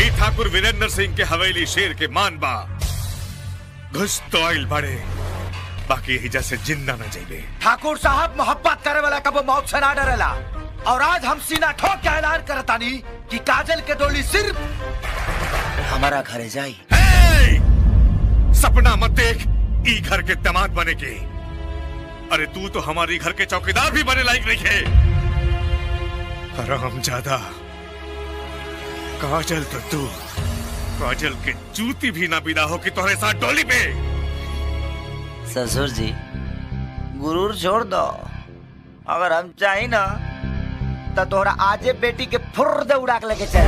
ई ठाकुर वीरेंद्र सिंह के हवेली शेर के मान बा घुस तो आइल बड़े बाकी ही जैसे ज़िंदा न जाइबे ठाकुर साहब मोहब्बत करे वाला कबो मौत से ना डरेला। और आज हम सीना ठोक के ऐलान करतानी कि काजल के डोली सिर्फ़ हमारा घरे जाई। हे! सपना मत देख ई घर के दामाद बने के। अरे तू तो हमारी घर के चौकीदार भी बने लायक नहीं है। हराम ज़्यादा काजल तो तू काजल के जूती भी ना हो कि तुम्हारे साथ डोली पे। ससुर जी, गुरूर छोड़ दो। अगर हम चाहे ना तो तोहरा आजे बेटी के फुर्र उड़ा के लेके चल।